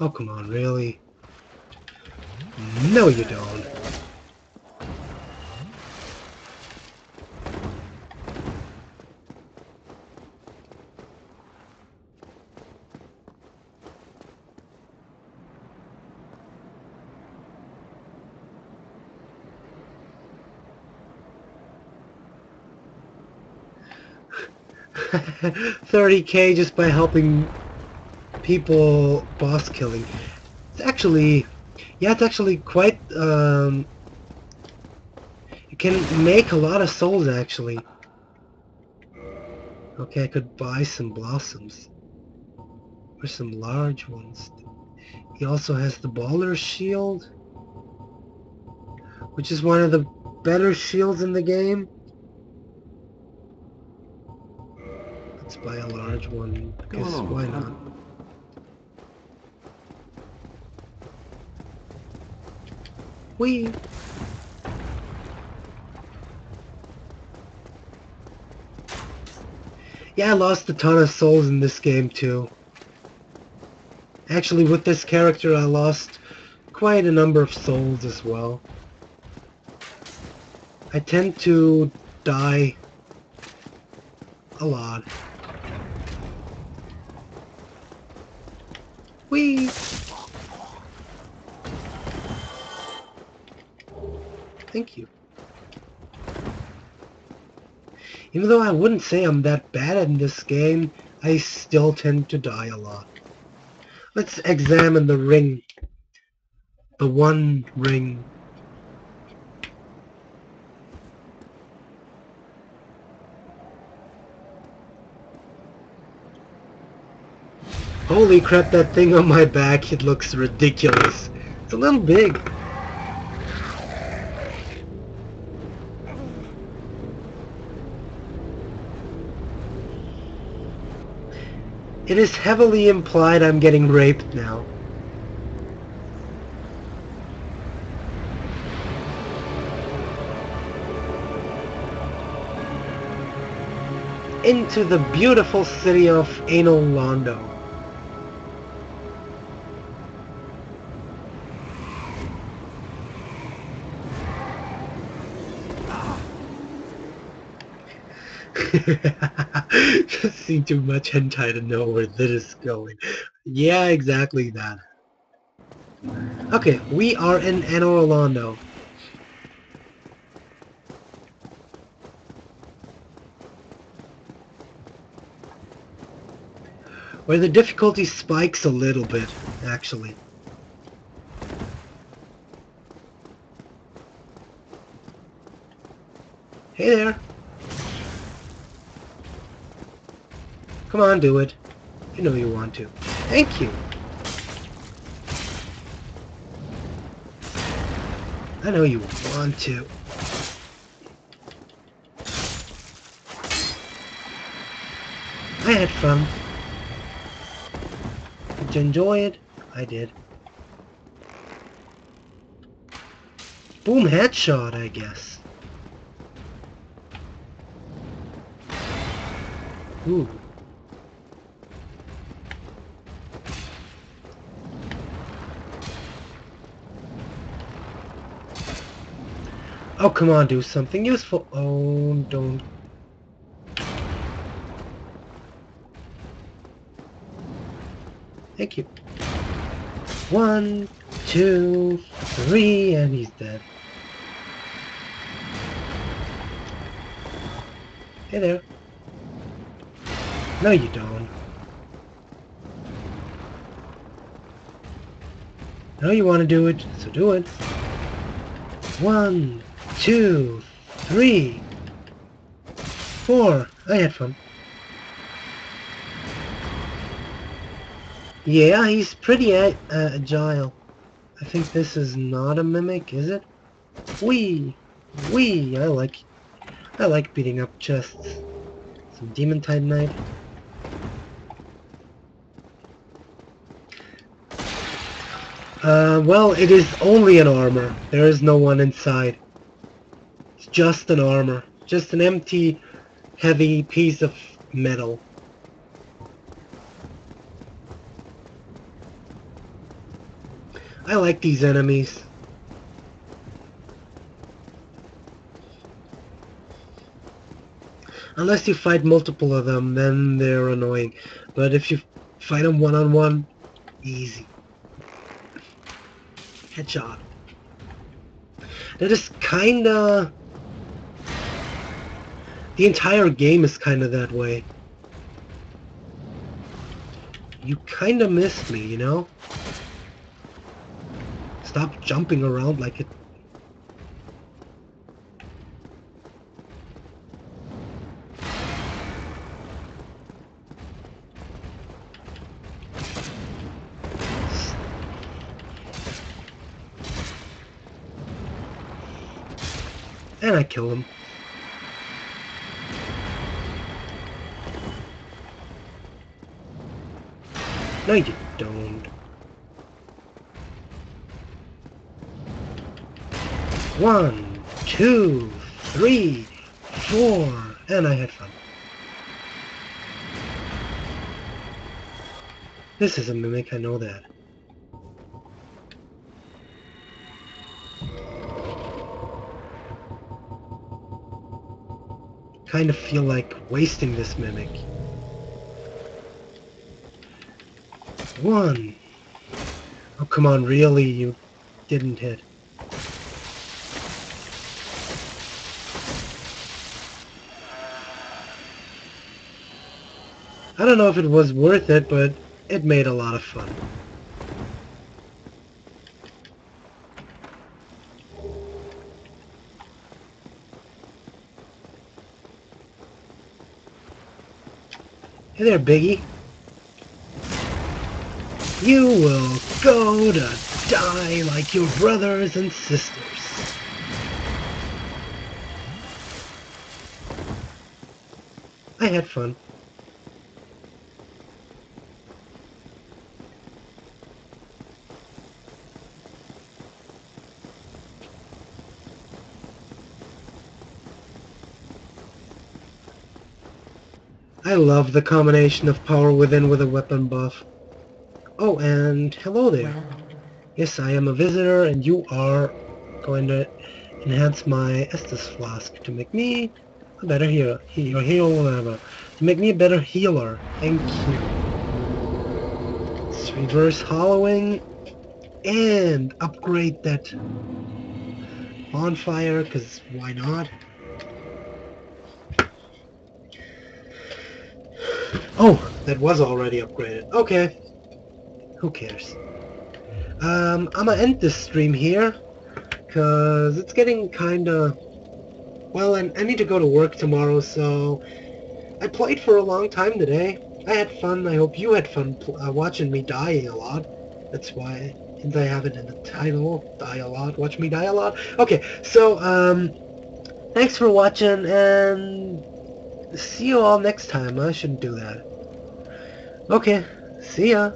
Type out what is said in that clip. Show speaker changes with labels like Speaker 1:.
Speaker 1: Oh, come on, really? No, you don't. Thirty K just by helping people boss killing. It's actually yeah, it's actually quite um it can make a lot of souls actually. Okay, I could buy some blossoms. Or some large ones. He also has the baller shield. Which is one of the better shields in the game. Let's buy a large one, because
Speaker 2: Oh.
Speaker 1: why not? Whee! Yeah, I lost a ton of souls in this game too. Actually, with this character, I lost quite a number of souls as well. I tend to die a lot. Whee! Thank you. Even though I wouldn't say I'm that bad in this game, I still tend to die a lot. Let's examine the ring. The one ring. Holy crap, that thing on my back, it looks ridiculous. It's a little big. It is heavily implied I'm getting raped now. Into the beautiful city of Anal Londo. Just seen too much hentai to know where this is going. Yeah, exactly that. Okay, we are in Anor Londo. Where the difficulty spikes a little bit, actually. Hey there. Come on, do it. You know you want to. Thank you. I know you want to. I had fun. Did you enjoy it? I did. Boom headshot, I guess. Ooh. Oh, come on, do something useful. Oh, don't. Thank you. One, two, three, and he's dead. Hey there. No, you don't. No, you want to do it, so do it. One, two, three, four. I had fun. Yeah, he's pretty uh, agile. I think this is not a mimic, is it? Wee, wee. I like, I like beating up chests. Some demon titanite. Uh, well, it is only an armor. There is no one inside. Just an armor. Just an empty, heavy piece of metal. I like these enemies. Unless you fight multiple of them, then they're annoying. But if you fight them one-on-one, easy. Headshot. That is kinda... The entire game is kinda that way. You kinda missed me, you know? Stop jumping around like it And I kill him. No, you don't. One, two, three, four, and I had fun. This is a mimic, I know that. kind of feel like wasting this mimic. One. Oh, come on, really? You didn't hit. I don't know if it was worth it, but it made a lot of fun. Hey there, Biggie. You will go to die like your brothers and sisters. I had fun. I love the combination of power within with a weapon buff. Oh, and hello there. Yes, I am a visitor, and you are going to enhance my Estus Flask to make me a better healer. Heal, heal, whatever. To make me a better healer. Thank you. Let's reverse hollowing and upgrade that bonfire, because why not? Oh, that was already upgraded. Okay. Who cares? Um, I'm gonna end this stream here, because it's getting kinda... Well, and I need to go to work tomorrow, so... I played for a long time today. I had fun. I hope you had fun uh, watching me dying a lot. That's why since I have it in the title. Die a lot. Watch me die a lot. Okay, so, um... Thanks for watching, and see you all next time. I shouldn't do that. Okay, see ya.